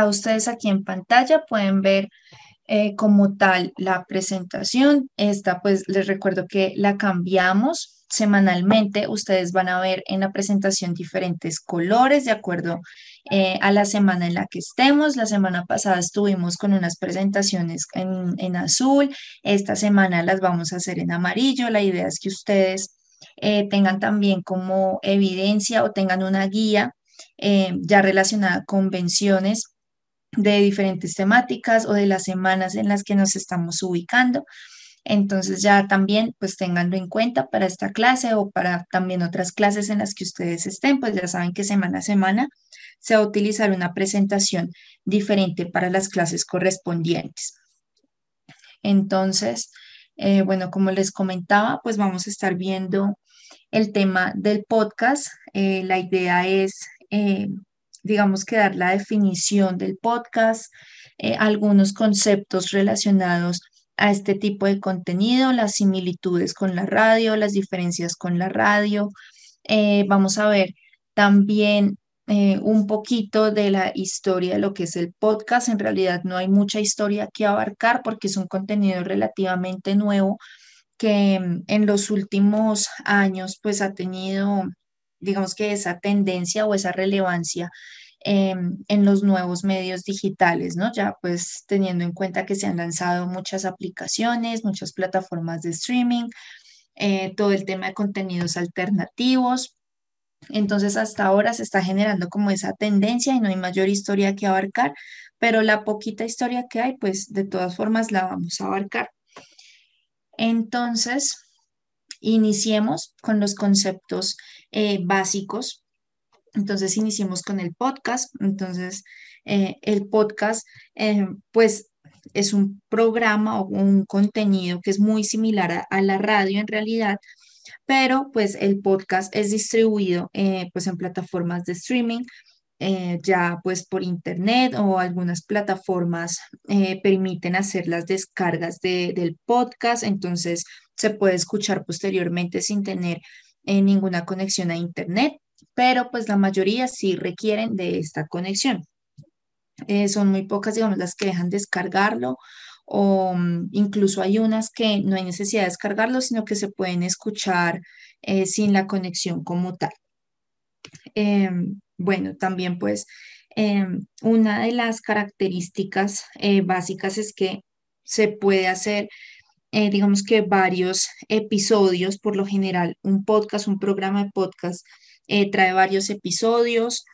ustedes aquí en pantalla pueden ver eh, como tal la presentación. Esta pues les recuerdo que la cambiamos semanalmente. Ustedes van a ver en la presentación diferentes colores de acuerdo eh, a la semana en la que estemos. La semana pasada estuvimos con unas presentaciones en, azul. Esta semana las vamos a hacer en amarillo. La idea es que ustedes eh, tengan también como evidencia o tengan una guía ya relacionada a convenciones de diferentes temáticas o de las semanas en las que nos estamos ubicando. Entonces ya también pues tenganlo en cuenta para esta clase o para también otras clases en las que ustedes estén, pues ya saben que semana a semana se va a utilizar una presentación diferente para las clases correspondientes. Entonces, eh, bueno, como les comentaba, pues vamos a estar viendo el tema del podcast. Eh, la idea es eh, digamos que dar la definición del podcast, eh, algunos conceptos relacionados a este tipo de contenido, las similitudes con la radio, las diferencias con la radio. Eh, vamos a ver también eh, un poquito de la historia de lo que es el podcast. En realidad no hay mucha historia que abarcar porque es un contenido relativamente nuevo que mm, en los últimos años pues ha tenido digamos que esa tendencia o esa relevancia em, en los nuevos medios digitales, ¿no? Ya pues teniendo en cuenta que se han lanzado muchas aplicaciones, muchas plataformas de streaming, eh, todo el tema de contenidos alternativos. Entonces hasta ahora se está generando como esa tendencia y no hay mayor historia que abarcar, pero la poquita historia que hay, pues de todas formas la vamos a abarcar. Entonces, iniciemos con los conceptos eh, básicos. Entonces iniciemos con el podcast. Entonces, eh, el podcast, eh, pues es un programa o un contenido que es muy similar a, la radio en realidad, pero pues el podcast es distribuido pues en plataformas de streaming, ya pues por internet o algunas plataformas permiten hacer las descargas del podcast, entonces se puede escuchar posteriormente sin tener en ninguna conexión a Internet, pero pues la mayoría sí requieren de esta conexión. Eh, son muy pocas, digamos, las que dejan descargarlo o mm, incluso hay unas que no hay necesidad de descargarlo, sino que se pueden escuchar eh, sin la conexión como tal. Em, bueno, también pues em, una de las características eh, básicas es que se puede hacer digamos que varios episodios, por lo general un podcast, un programa de podcast eh, trae varios episodios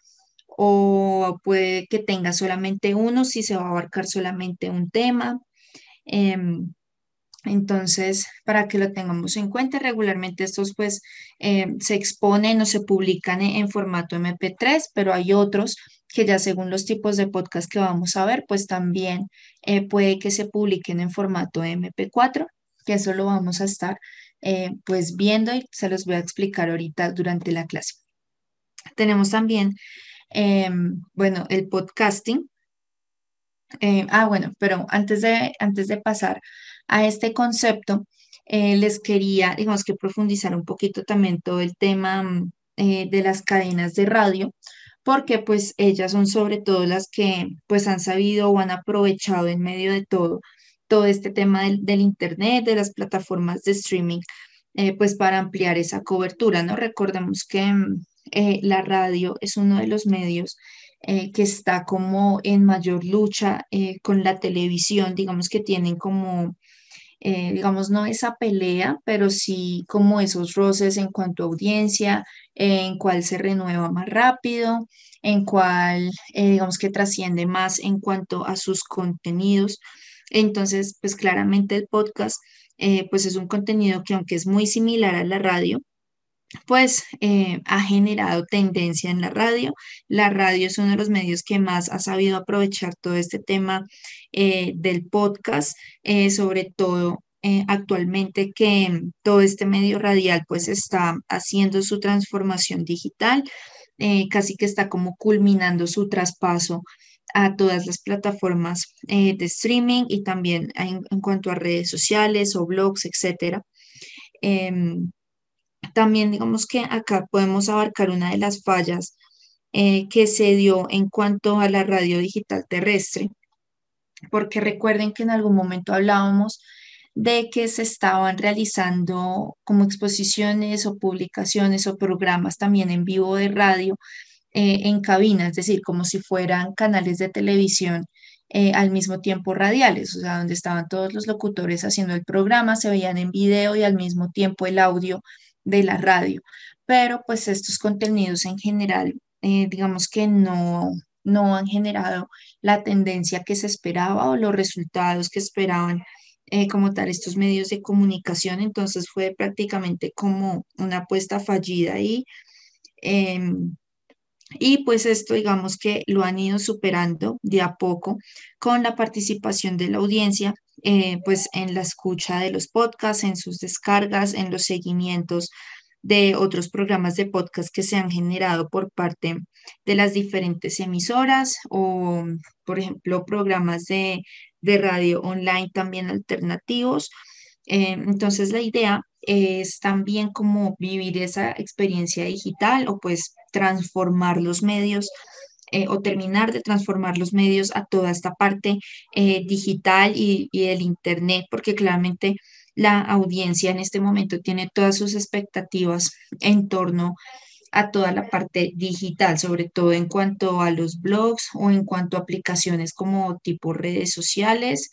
o puede que tenga solamente uno si se va a abarcar solamente un tema. Em, entonces, para que lo tengamos en cuenta, regularmente estos pues em, se exponen o se publican en, formato MP3, pero hay otros que ya según los tipos de podcast que vamos a ver, pues también eh, puede que se publiquen en formato MP4, que eso lo vamos a estar eh, pues viendo y se los voy a explicar ahorita durante la clase. Tenemos también, em, bueno, el podcasting. Eh, ah, bueno, pero antes de, antes de pasar a este concepto, les quería, digamos que profundizar un poquito también todo el tema de las cadenas de radio, porque pues ellas son sobre todo las que pues han sabido o han aprovechado en medio de todo todo este tema del, Internet, de las plataformas de streaming, eh, pues para ampliar esa cobertura, ¿no? Recordemos que mm, eh, la radio es uno de los medios eh, que está como en mayor lucha con la televisión, digamos que tienen como eh, digamos, no esa pelea, pero sí como esos roces en cuanto a audiencia, en cuál se renueva más rápido, en cuál, eh, digamos, que trasciende más en cuanto a sus contenidos. Entonces, pues claramente el podcast, eh, pues es un contenido que aunque es muy similar a la radio, pues eh, ha generado tendencia en la radio. La radio es uno de los medios que más ha sabido aprovechar todo este tema eh, del podcast, sobre todo actualmente que todo este medio radial pues está haciendo su transformación digital, casi que está como culminando su traspaso a todas las plataformas de streaming y también en, cuanto a redes sociales o blogs, etcétera. Em, también digamos que acá podemos abarcar una de las fallas eh, que se dio en cuanto a la radio digital terrestre, porque recuerden que en algún momento hablábamos de que se estaban realizando como exposiciones o publicaciones o programas también en vivo de radio eh, en cabina, es decir, como si fueran canales de televisión eh, al mismo tiempo radiales, o sea, donde estaban todos los locutores haciendo el programa, se veían en video y al mismo tiempo el audio de la radio. Pero pues estos contenidos en general, eh, digamos que no, no han generado la tendencia que se esperaba o los resultados que esperaban eh, como tal estos medios de comunicación. Entonces fue prácticamente como una apuesta fallida y em, y pues esto, digamos que lo han ido superando de a poco con la participación de la audiencia, eh, pues en la escucha de los podcasts, en sus descargas, en los seguimientos de otros programas de podcast que se han generado por parte de las diferentes emisoras o, por ejemplo, programas de, de radio online también alternativos. Eh, entonces, la idea es también como vivir esa experiencia digital o pues transformar los medios eh, o terminar de transformar los medios a toda esta parte eh, digital y, y del Internet, porque claramente la audiencia en este momento tiene todas sus expectativas en torno a toda la parte digital, sobre todo en cuanto a los blogs o en cuanto a aplicaciones como tipo redes sociales.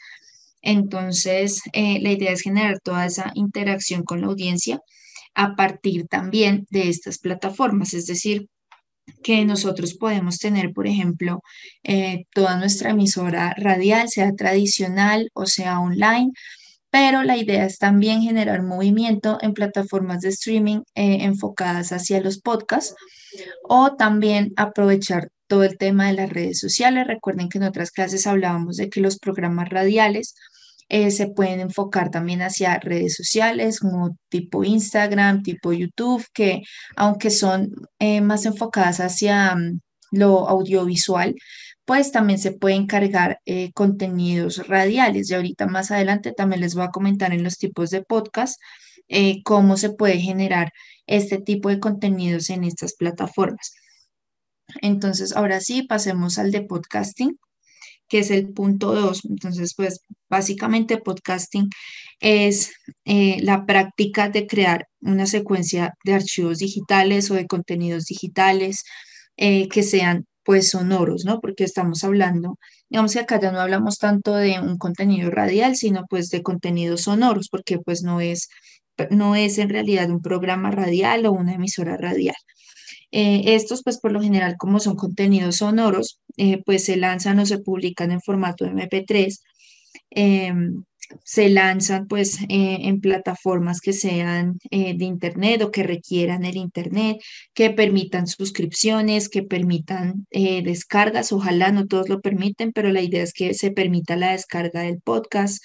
Entonces, eh, la idea es generar toda esa interacción con la audiencia a partir también de estas plataformas, es decir, que nosotros podemos tener, por ejemplo, eh, toda nuestra emisora radial, sea tradicional o sea online, pero la idea es también generar movimiento en plataformas de streaming eh, enfocadas hacia los podcasts o también aprovechar todo el tema de las redes sociales. Recuerden que en otras clases hablábamos de que los programas radiales eh, se pueden enfocar también hacia redes sociales como tipo Instagram, tipo YouTube, que aunque son eh, más enfocadas hacia mm, lo audiovisual, pues también se pueden cargar eh, contenidos radiales. Y ahorita más adelante también les voy a comentar en los tipos de podcast cómo se puede generar este tipo de contenidos en estas plataformas. Entonces, ahora sí, pasemos al de podcasting que es el punto 2. Entonces, pues básicamente podcasting es eh, la práctica de crear una secuencia de archivos digitales o de contenidos digitales eh, que sean pues sonoros, ¿no? Porque estamos hablando, digamos que acá ya no hablamos tanto de un contenido radial, sino pues de contenidos sonoros, porque pues no es, no es en realidad un programa radial o una emisora radial. Eh, estos, pues por lo general, como son contenidos sonoros, eh, pues se lanzan o se publican en formato MP3. Em, se lanzan pues eh, en plataformas que sean de internet o que requieran el internet, que permitan suscripciones, que permitan descargas. Ojalá no todos lo permiten, pero la idea es que se permita la descarga del podcast.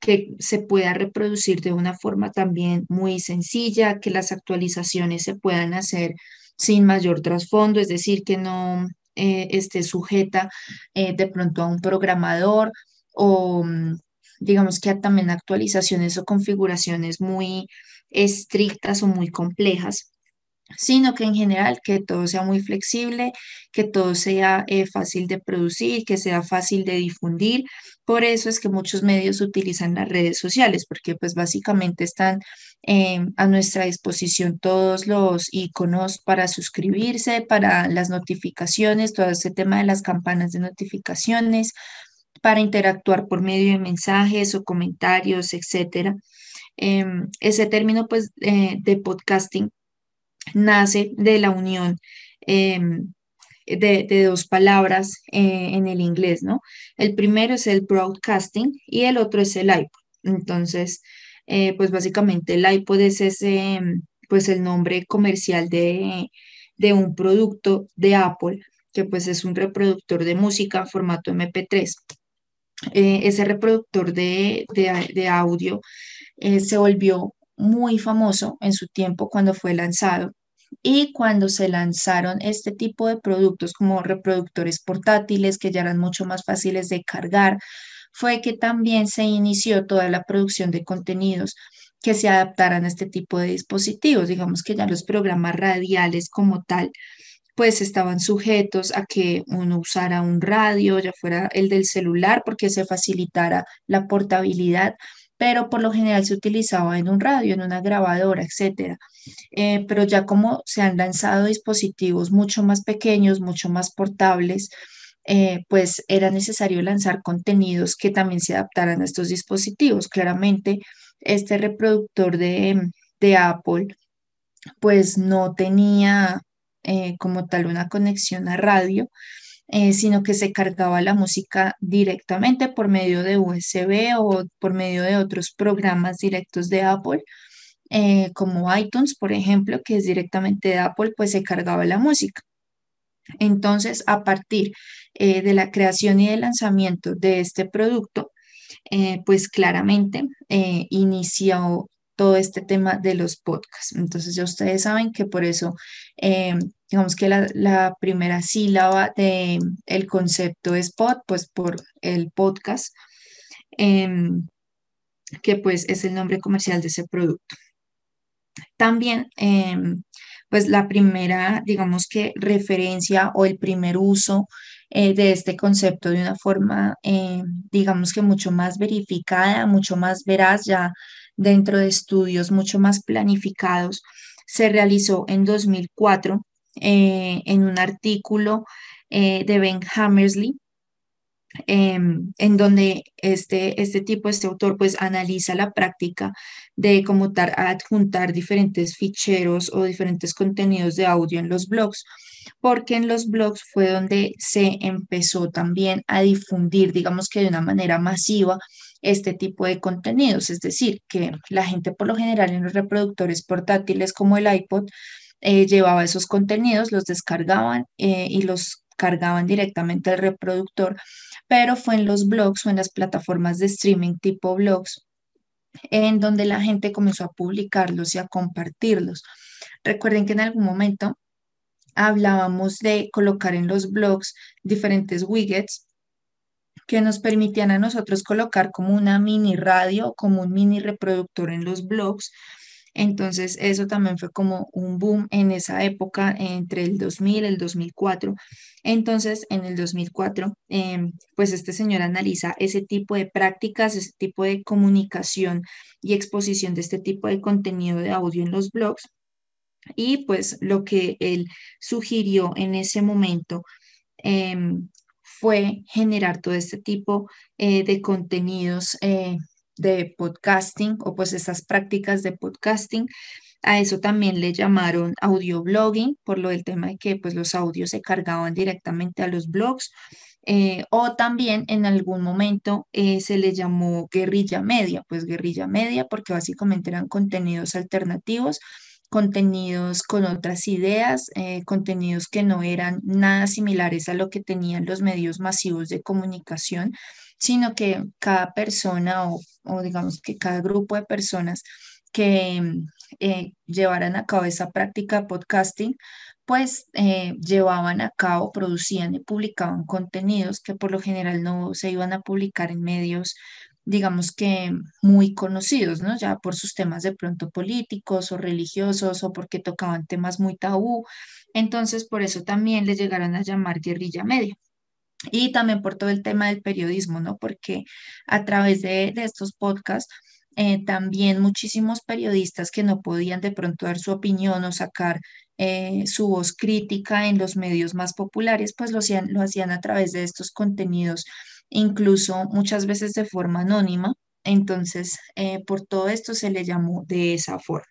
Que se pueda reproducir de una forma también muy sencilla, que las actualizaciones se puedan hacer sin mayor trasfondo, es decir, que no eh, esté sujeta eh, de pronto a un programador o mm, digamos que también actualizaciones o configuraciones muy estrictas o muy complejas sino que en general que todo sea muy flexible, que todo sea eh, fácil de producir, que sea fácil de difundir. Por eso es que muchos medios utilizan las redes sociales, porque pues básicamente están em, a nuestra disposición todos los iconos para suscribirse, para las notificaciones, todo ese tema de las campanas de notificaciones, para interactuar por medio de mensajes o comentarios, etcétera. Em, ese término pues eh, de podcasting nace de la unión em, de, dos palabras eh, en el inglés, ¿no? El primero es el broadcasting y el otro es el iPod. Entonces, eh, pues básicamente el iPod es ese, pues el nombre comercial de, un producto de Apple, que pues es un reproductor de música en formato MP3. Eh, ese reproductor de, de audio se volvió muy famoso en su tiempo cuando fue lanzado y cuando se lanzaron este tipo de productos como reproductores portátiles que ya eran mucho más fáciles de cargar, fue que también se inició toda la producción de contenidos que se adaptaran a este tipo de dispositivos. Digamos que ya los programas radiales como tal, pues estaban sujetos a que uno usara un radio, ya fuera el del celular, porque se facilitara la portabilidad, pero por lo general se utilizaba en un radio, en una grabadora, etcétera. Eh, pero ya como se han lanzado dispositivos mucho más pequeños, mucho más portables, eh, pues era necesario lanzar contenidos que también se adaptaran a estos dispositivos. Claramente, este reproductor de, de Apple, pues no tenía eh, como tal una conexión a radio, eh, sino que se cargaba la música directamente por medio de USB o por medio de otros programas directos de Apple. como iTunes, por ejemplo, que es directamente de Apple, pues se cargaba la música. Entonces, a partir eh, de la creación y del lanzamiento de este producto, eh, pues claramente eh, inició todo este tema de los podcasts. Entonces, ya ustedes saben que por eso, digamos que la, primera sílaba del el concepto es pod, pues por el podcast, em, que pues es el nombre comercial de ese producto. También em, pues la primera, digamos que referencia o el primer uso eh, de este concepto de una forma, eh, digamos que mucho más verificada, mucho más veraz, ya dentro de estudios mucho más planificados, se realizó en 2004 eh, en un artículo de Ben Hammersley, Em, en donde este, este tipo, este autor, pues analiza la práctica de cómo adjuntar diferentes ficheros o diferentes contenidos de audio en los blogs, porque en los blogs fue donde se empezó también a difundir, digamos que de una manera masiva, este tipo de contenidos, es decir, que la gente por lo general en los reproductores portátiles como el iPod, eh, llevaba esos contenidos, los descargaban eh, y los cargaban directamente al reproductor pero fue en los blogs o en las plataformas de streaming tipo blogs en donde la gente comenzó a publicarlos y a compartirlos. Recuerden que en algún momento hablábamos de colocar en los blogs diferentes widgets que nos permitían a nosotros colocar como una mini radio, como un mini reproductor en los blogs entonces, eso también fue como un boom en esa época, entre el 2000 y el 2004. Entonces, en el 2004, em, pues este señor analiza ese tipo de prácticas, ese tipo de comunicación y exposición de este tipo de contenido de audio en los blogs. Y pues lo que él sugirió en ese momento em, fue generar todo este tipo eh, de contenidos eh, de podcasting o pues esas prácticas de podcasting. A eso también le llamaron audioblogging por lo del tema de que pues los audios se cargaban directamente a los blogs. Eh, o también en algún momento se le llamó guerrilla media, pues guerrilla media porque básicamente eran contenidos alternativos, contenidos con otras ideas, eh, contenidos que no eran nada similares a lo que tenían los medios masivos de comunicación sino que cada persona o, digamos que cada grupo de personas que eh, llevaran a cabo esa práctica de podcasting, pues eh, llevaban a cabo, producían y publicaban contenidos que por lo general no se iban a publicar en medios, digamos que muy conocidos, ¿no? Ya por sus temas de pronto políticos o religiosos o porque tocaban temas muy tabú. Entonces, por eso también les llegaron a llamar guerrilla media y también por todo el tema del periodismo, ¿no? Porque a través de, estos podcasts, eh, también muchísimos periodistas que no podían de pronto dar su opinión o sacar eh, su voz crítica en los medios más populares, pues lo hacían, lo hacían a través de estos contenidos, incluso muchas veces de forma anónima. Entonces, eh, por todo esto se le llamó de esa forma.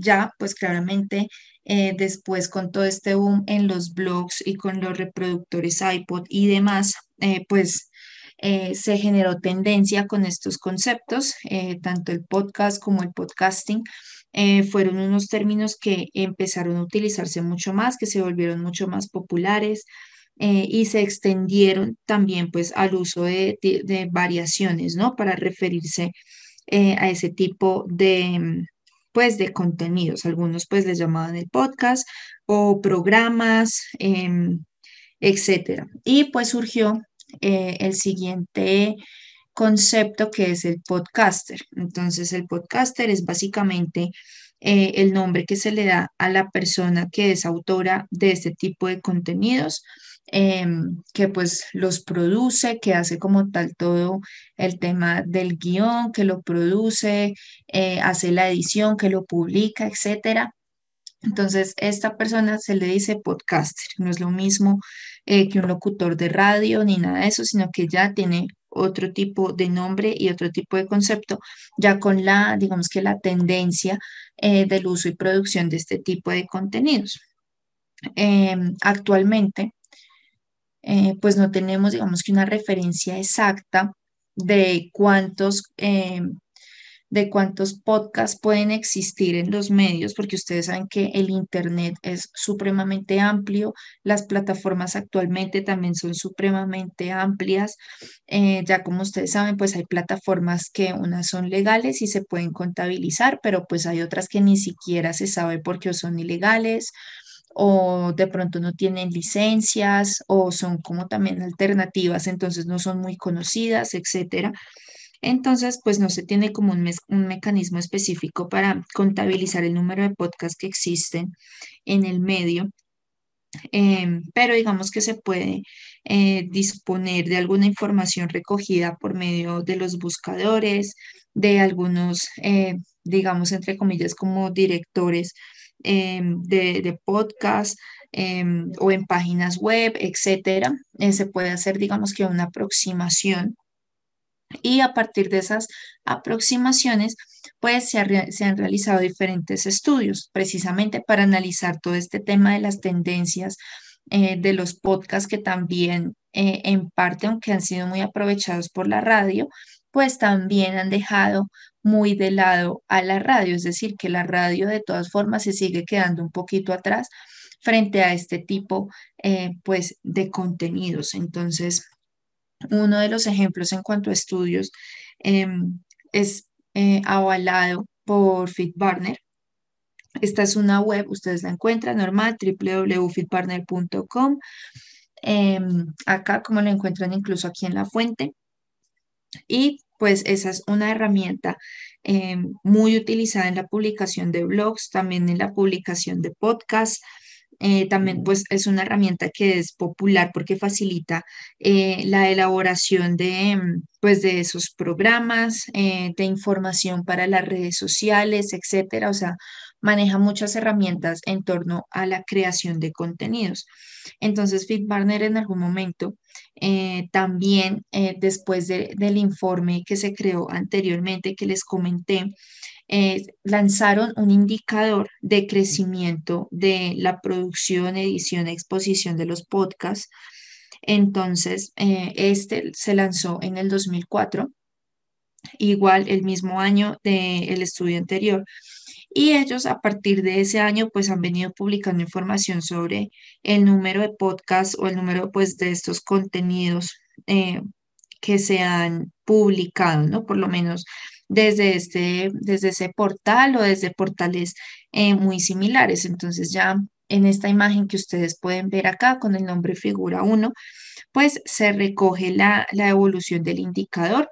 ya, pues claramente eh, después con todo este boom en los blogs y con los reproductores iPod y demás, eh, pues eh, se generó tendencia con estos conceptos, tanto el podcast como el podcasting. fueron unos términos que empezaron a utilizarse mucho más, que se volvieron mucho más populares y se extendieron también pues al uso de, variaciones, ¿no? Para referirse a ese tipo de, pues de contenidos. Algunos pues les llamaban el podcast o programas, em, etcétera. Y pues surgió eh, el siguiente concepto que es el podcaster. Entonces el podcaster es básicamente eh, el nombre que se le da a la persona que es autora de este tipo de contenidos, em, que pues los produce, que hace como tal todo el tema del guion, que lo produce, eh, hace la edición, que lo publica, etcétera. Entonces, esta persona se le dice podcaster, no es lo mismo eh, que un locutor de radio ni nada de eso, sino que ya tiene otro tipo de nombre y otro tipo de concepto, ya con la, digamos que la tendencia eh, del uso y producción de este tipo de contenidos. Em, actualmente, eh, pues no tenemos, digamos que una referencia exacta de cuántos em, de cuántos podcasts pueden existir en los medios, porque ustedes saben que el Internet es supremamente amplio, las plataformas actualmente también son supremamente amplias. Eh, ya como ustedes saben, pues hay plataformas que unas son legales y se pueden contabilizar, pero pues hay otras que ni siquiera se sabe por qué son ilegales o de pronto no tienen licencias o son como también alternativas, entonces no son muy conocidas, etcétera. Entonces, pues no se tiene como un, mecanismo específico para contabilizar el número de podcasts que existen en el medio. Em, pero digamos que se puede eh, disponer de alguna información recogida por medio de los buscadores, de algunos, eh, digamos, entre comillas, como directores em, de, de podcast em, o en páginas web, etcétera. Eh, se puede hacer, digamos que una aproximación y a partir de esas aproximaciones, pues se, han realizado diferentes estudios precisamente para analizar todo este tema de las tendencias eh, de los podcasts que también eh, en parte, aunque han sido muy aprovechados por la radio, pues también han dejado muy de lado a la radio, es decir, que la radio de todas formas se sigue quedando un poquito atrás frente a este tipo eh, pues de contenidos. Entonces, uno de los ejemplos en cuanto a estudios em, es eh, avalado por FitBarner. Esta es una web, ustedes la encuentran normal, www.fitbarner.com. Em, acá, como la encuentran incluso aquí en la fuente. Y pues esa es una herramienta em, muy utilizada en la publicación de blogs, también en la publicación de podcasts. Eh, también pues es una herramienta que es popular porque facilita eh, la elaboración de, pues, de esos programas, eh, de información para las redes sociales, etcétera. O sea, maneja muchas herramientas en torno a la creación de contenidos. Entonces, FitBarner en algún momento también, después del informe que se creó anteriormente, que les comenté, eh, lanzaron un indicador de crecimiento de la producción, edición, exposición de los podcasts. Entonces, eh, este se lanzó en el 2004, igual el mismo año del estudio anterior. Y ellos a partir de ese año pues han venido publicando información sobre el número de podcasts o el número pues de estos contenidos eh, que se han publicado, ¿no? Por lo menos desde, este, desde ese portal o desde portales eh, muy similares. Entonces ya en esta imagen que ustedes pueden ver acá con el nombre figura 1, pues se recoge la, evolución del indicador.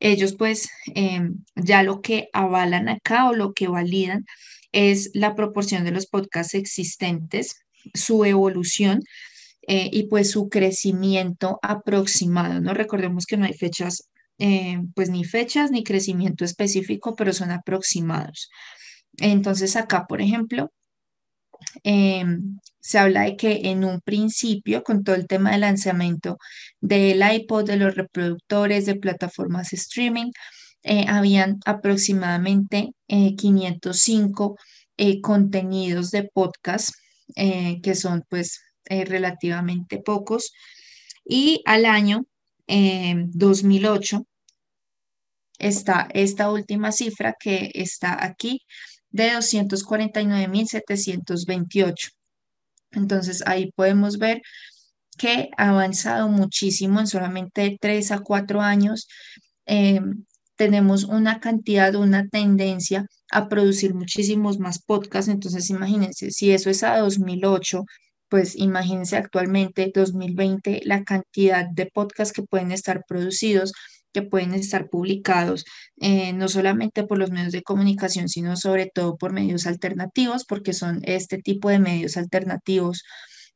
Ellos pues em, ya lo que avalan acá o lo que validan es la proporción de los podcasts existentes, su evolución eh, y pues su crecimiento aproximado, ¿no? Recordemos que no hay fechas eh, pues ni fechas ni crecimiento específico, pero son aproximados. Entonces acá, por ejemplo, em, se habla de que en un principio, con todo el tema del lanzamiento del iPod, de los reproductores, de plataformas streaming, eh, habían aproximadamente 505 eh, contenidos de podcast, que son pues relativamente pocos. Y al año 2008 em, está esta última cifra que está aquí de 249.728. Entonces ahí podemos ver que ha avanzado muchísimo en solamente 3 a 4 años. Em, tenemos una cantidad, una tendencia a producir muchísimos más podcasts. Entonces imagínense, si eso es a 2008, pues imagínense actualmente 2020 la cantidad de podcasts que pueden estar producidos que pueden estar publicados eh, no solamente por los medios de comunicación, sino sobre todo por medios alternativos, porque son este tipo de medios alternativos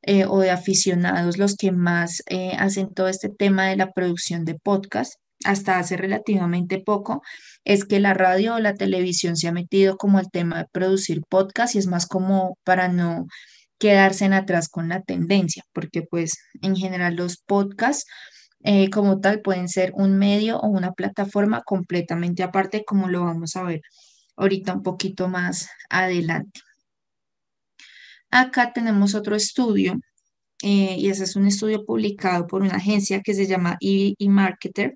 eh, o de aficionados los que más eh, hacen todo este tema de la producción de podcast. Hasta hace relativamente poco es que la radio o la televisión se ha metido como el tema de producir podcast y es más como para no quedarse atrás con la tendencia, porque pues en general los podcasts eh, como tal pueden ser un medio o una plataforma completamente aparte, como lo vamos a ver ahorita un poquito más adelante. Acá tenemos otro estudio, eh, y ese es un estudio publicado por una agencia que se llama eMarketer.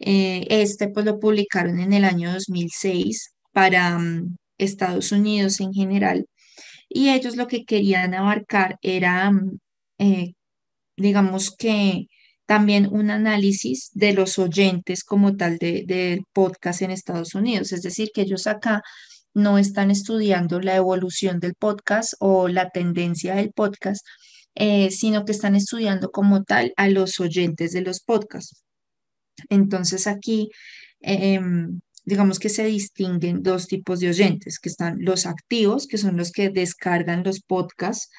Eh, este pues lo publicaron en el año 2006 para mm, Estados Unidos en general y ellos lo que querían abarcar era, mm, eh, digamos que también un análisis de los oyentes como tal del de, podcast en Estados Unidos. Es decir, que ellos acá no están estudiando la evolución del podcast o la tendencia del podcast, eh, sino que están estudiando como tal a los oyentes de los podcasts. Entonces aquí, em, digamos que se distinguen dos tipos de oyentes, que están los activos, que son los que descargan los podcasts,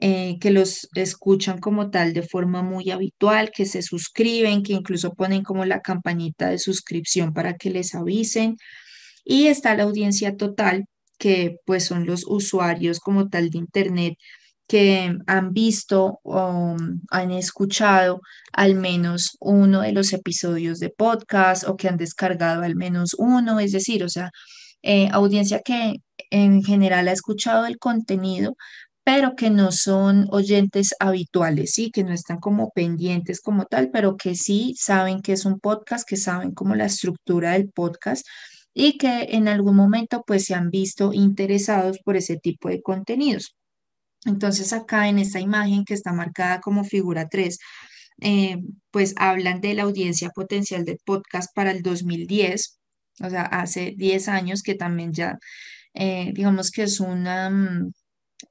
eh, que los escuchan como tal de forma muy habitual, que se suscriben, que incluso ponen como la campanita de suscripción para que les avisen. Y está la audiencia total, que pues son los usuarios como tal de Internet que han visto o han escuchado al menos uno de los episodios de podcast o que han descargado al menos uno, es decir, o sea, eh, audiencia que en general ha escuchado el contenido, pero que no son oyentes habituales, sí, que no están como pendientes como tal, pero que sí saben que es un podcast, que saben como la estructura del podcast y que en algún momento pues se han visto interesados por ese tipo de contenidos. Entonces acá en esta imagen que está marcada como figura 3, eh, pues hablan de la audiencia potencial del podcast para el 2010, o sea, hace 10 años que también ya, eh, digamos que es una, mm,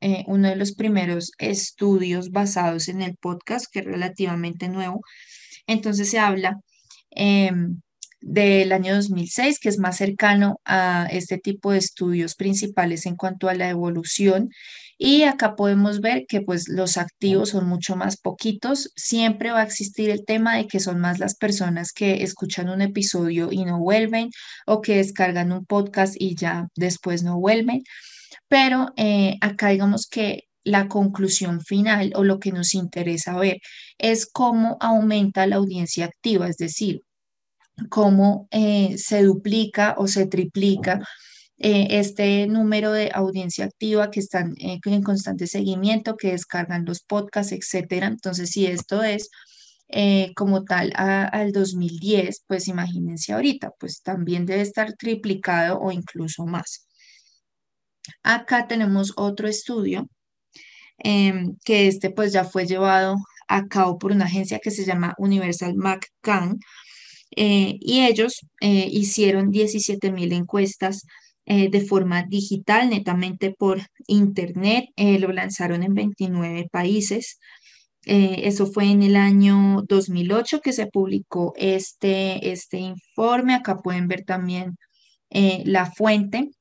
eh, uno de los primeros estudios basados en el podcast, que es relativamente nuevo. Entonces se habla em, del año 2006, que es más cercano a este tipo de estudios principales en cuanto a la evolución y acá podemos ver que pues los activos son mucho más poquitos. Siempre va a existir el tema de que son más las personas que escuchan un episodio y no vuelven o que descargan un podcast y ya después no vuelven. Pero eh, acá digamos que la conclusión final o lo que nos interesa ver es cómo aumenta la audiencia activa, es decir, cómo eh, se duplica o se triplica eh, este número de audiencia activa que están en constante seguimiento, que descargan los podcasts, etcétera. Entonces, si esto es como tal al 2010, pues imagínense ahorita, pues también debe estar triplicado o incluso más. Acá tenemos otro estudio em, que este pues ya fue llevado a cabo por una agencia que se llama Universal McCann y ellos hicieron 17 mil encuestas eh, de forma digital, netamente por internet. Eh, lo lanzaron en 29 países. Eh, eso fue en el año 2008 que se publicó este, este informe. Acá pueden ver también la fuente,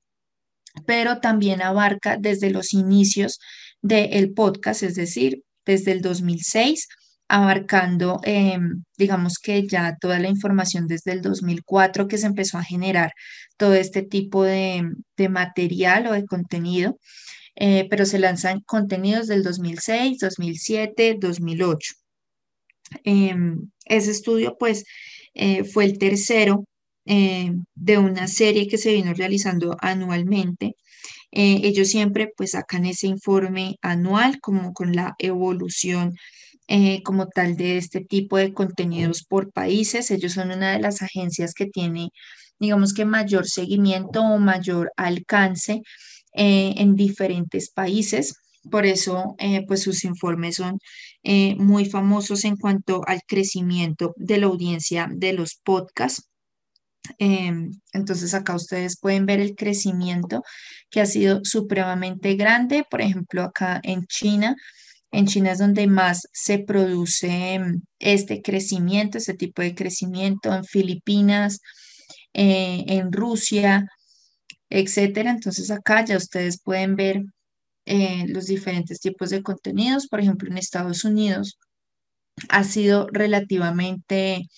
pero también abarca desde los inicios del podcast, es decir, desde el 2006 abarcando, em, digamos que ya toda la información desde el 2004 que se empezó a generar todo este tipo de, material o de contenido, eh, pero se lanzan contenidos del 2006, 2007, 2008. ese estudio, pues, eh, fue el tercero eh, de una serie que se vino realizando anualmente. ellos siempre, pues, sacan ese informe anual como con la evolución eh, como tal de este tipo de contenidos por países. Ellos son una de las agencias que tiene, digamos que mayor seguimiento o mayor alcance eh, en diferentes países. Por eso, eh, pues sus informes son muy famosos en cuanto al crecimiento de la audiencia de los podcasts. Em, entonces acá ustedes pueden ver el crecimiento que ha sido supremamente grande. Por ejemplo, acá en China En China es donde más se produce mm, este crecimiento, este tipo de crecimiento, en Filipinas, eh, en Rusia, etcétera. Entonces acá ya ustedes pueden ver eh, los diferentes tipos de contenidos. Por ejemplo, en Estados Unidos ha sido relativamente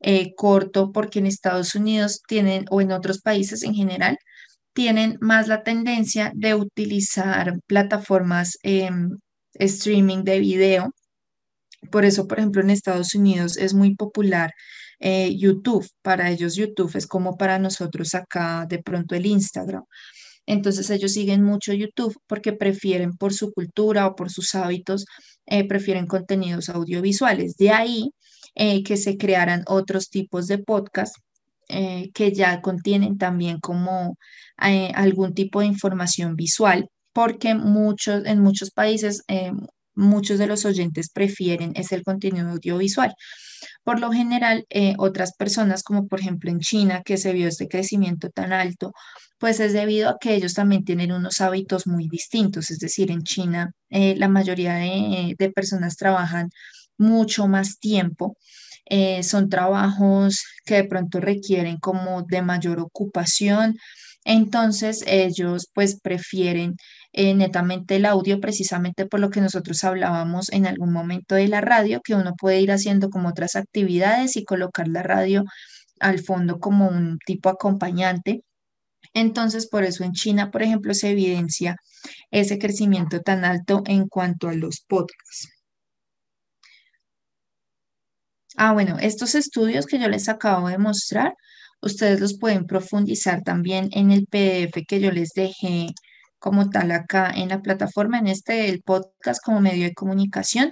eh, corto porque en Estados Unidos tienen, o en otros países en general, tienen más la tendencia de utilizar plataformas em, streaming de video. Por eso, por ejemplo, en Estados Unidos es muy popular eh, YouTube. Para ellos YouTube es como para nosotros acá de pronto el Instagram. Entonces ellos siguen mucho YouTube porque prefieren por su cultura o por sus hábitos, eh, prefieren contenidos audiovisuales. De ahí eh, que se crearan otros tipos de podcast eh, que ya contienen también como algún tipo de información visual, porque muchos, en muchos países muchos de los oyentes prefieren es el contenido audiovisual. Por lo general, otras personas, como por ejemplo en China, que se vio este crecimiento tan alto, pues es debido a que ellos también tienen unos hábitos muy distintos. Es decir, en China eh, la mayoría de, personas trabajan mucho más tiempo. Eh, son trabajos que de pronto requieren como de mayor ocupación. Entonces ellos pues prefieren eh, netamente el audio precisamente por lo que nosotros hablábamos en algún momento de la radio, que uno puede ir haciendo como otras actividades y colocar la radio al fondo como un tipo acompañante entonces, por eso en China, por ejemplo, se evidencia ese crecimiento tan alto en cuanto a los podcasts. Ah, bueno, estos estudios que yo les acabo de mostrar, ustedes los pueden profundizar también en el PDF que yo les dejé como tal acá en la plataforma, en este el podcast como medio de comunicación.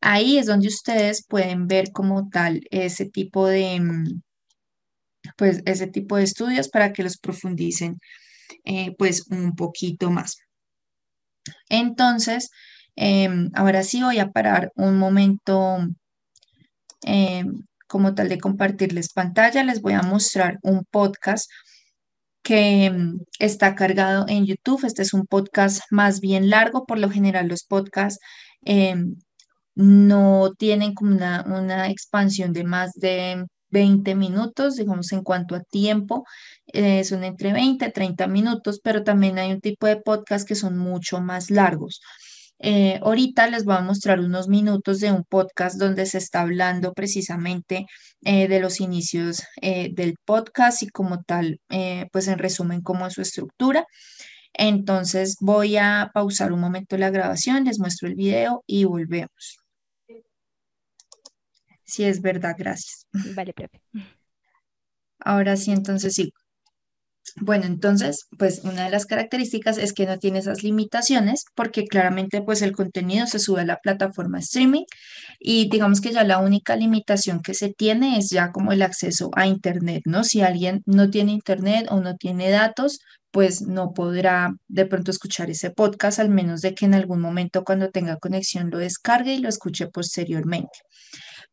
Ahí es donde ustedes pueden ver como tal ese tipo de, mm, pues ese tipo de estudios para que los profundicen eh, pues un poquito más. Entonces, em, ahora sí voy a parar un momento em, como tal de compartirles pantalla. Les voy a mostrar un podcast que em, está cargado en YouTube. Este es un podcast más bien largo. Por lo general, los podcasts no tienen como una, una expansión de más de 20 minutos, digamos en cuanto a tiempo, eh, son entre 20 y 30 minutos, pero también hay un tipo de podcast que son mucho más largos. Eh, ahorita les voy a mostrar unos minutos de un podcast donde se está hablando precisamente eh, de los inicios del podcast y como tal, pues en resumen, cómo es su estructura. Entonces voy a pausar un momento la grabación, les muestro el video y volvemos. Sí, es verdad, gracias. Vale, profe. Ahora sí, entonces sí. Bueno, entonces, pues una de las características es que no tiene esas limitaciones porque claramente pues el contenido se sube a la plataforma streaming y digamos que ya la única limitación que se tiene es ya como el acceso a internet, ¿no? Si alguien no tiene internet o no tiene datos, pues no podrá de pronto escuchar ese podcast, al menos de que en algún momento cuando tenga conexión lo descargue y lo escuche posteriormente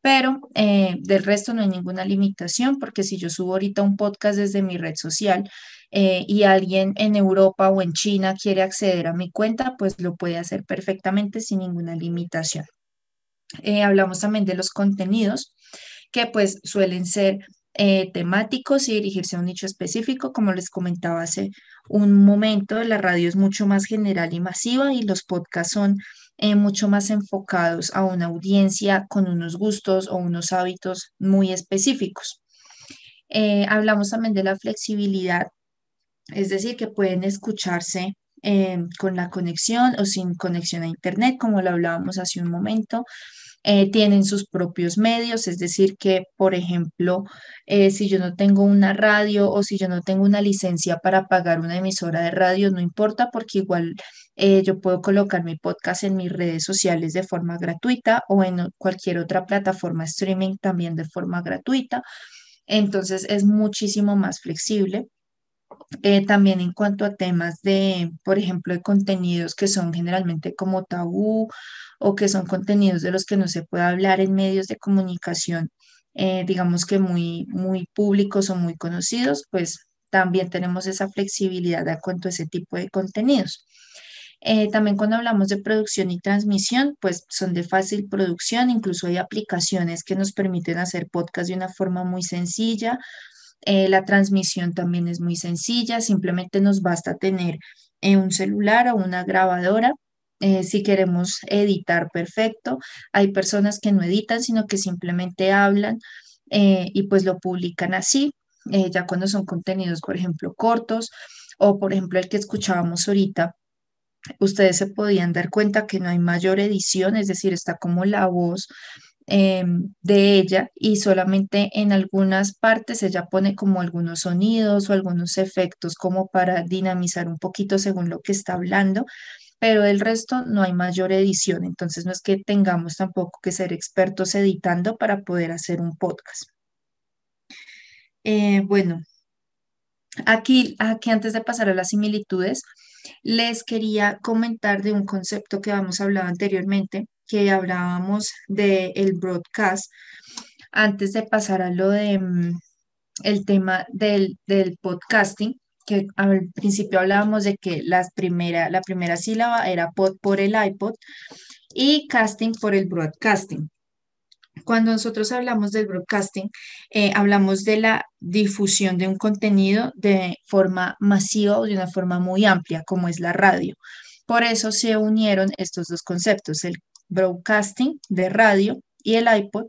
pero eh, del resto no hay ninguna limitación porque si yo subo ahorita un podcast desde mi red social eh, y alguien en Europa o en China quiere acceder a mi cuenta, pues lo puede hacer perfectamente sin ninguna limitación. Eh, hablamos también de los contenidos que pues suelen ser temáticos y dirigirse a un nicho específico, como les comentaba hace un momento, la radio es mucho más general y masiva y los podcasts son eh, mucho más enfocados a una audiencia con unos gustos o unos hábitos muy específicos. Eh, hablamos también de la flexibilidad, es decir, que pueden escucharse eh, con la conexión o sin conexión a Internet, como lo hablábamos hace un momento. Eh, tienen sus propios medios, es decir, que, por ejemplo, eh, si yo no tengo una radio o si yo no tengo una licencia para pagar una emisora de radio, no importa porque igual eh, yo puedo colocar mi podcast en mis redes sociales de forma gratuita o en cualquier otra plataforma streaming también de forma gratuita. Entonces es muchísimo más flexible. También en cuanto a temas de, por ejemplo, de contenidos que son generalmente como tabú o que son contenidos de los que no se puede hablar en medios de comunicación, eh, digamos que muy, muy públicos o muy conocidos, pues también tenemos esa flexibilidad de cuanto a ese tipo de contenidos. Eh, también cuando hablamos de producción y transmisión, pues son de fácil producción, incluso hay aplicaciones que nos permiten hacer podcast de una forma muy sencilla. Eh, la transmisión también es muy sencilla, simplemente nos basta tener eh, un celular o una grabadora. si queremos editar, perfecto. Hay personas que no editan, sino que simplemente hablan y pues lo publican así. ya cuando son contenidos, por ejemplo, cortos o por ejemplo el que escuchábamos ahorita, ustedes se podían dar cuenta que no hay mayor edición, es decir, está como la voz em, de ella y solamente en algunas partes ella pone como algunos sonidos o algunos efectos como para dinamizar un poquito según lo que está hablando, pero del resto no hay mayor edición, entonces no es que tengamos tampoco que ser expertos editando para poder hacer un podcast. Eh, bueno, aquí, aquí antes de pasar a las similitudes, les quería comentar de un concepto que habíamos hablado anteriormente, que hablábamos del broadcast, antes de pasar a lo de mm, el tema del, podcasting, que al principio hablábamos de que la primera, la primera sílaba era pod por el iPod y casting por el broadcasting. Cuando nosotros hablamos del broadcasting, eh, hablamos de la difusión de un contenido de forma masiva o de una forma muy amplia, como es la radio. Por eso se unieron estos dos conceptos, el broadcasting de radio y el iPod,